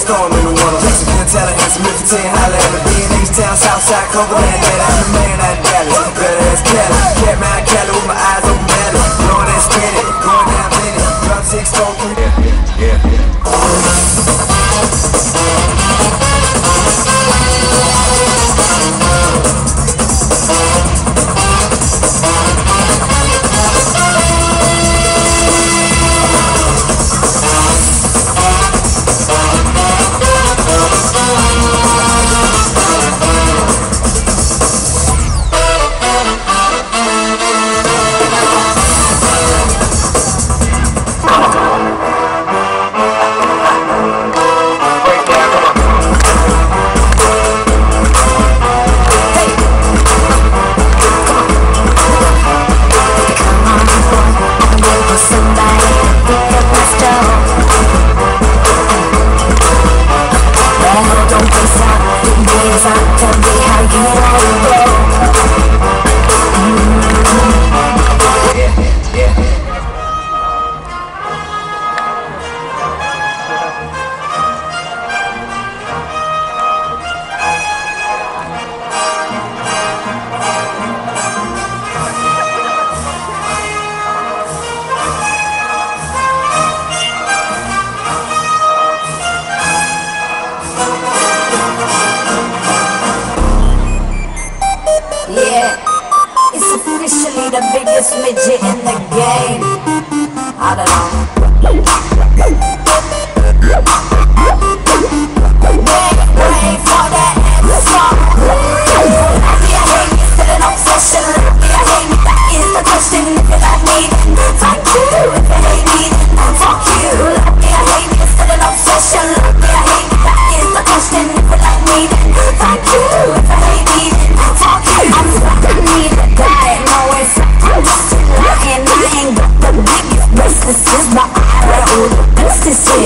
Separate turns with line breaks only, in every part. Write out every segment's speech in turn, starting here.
storm in the water. Jackson, Montana, and Smith, ten holler at the B&E's town, Southside, Copeland, that I'm the man out of Dallas.
Better
as Cali,
cat
man, Cali with my eyes open, better.
Blowing
that skinny, going down minute,
drop
six, four, three.
Biggest midget in the game. I don't know.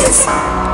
is.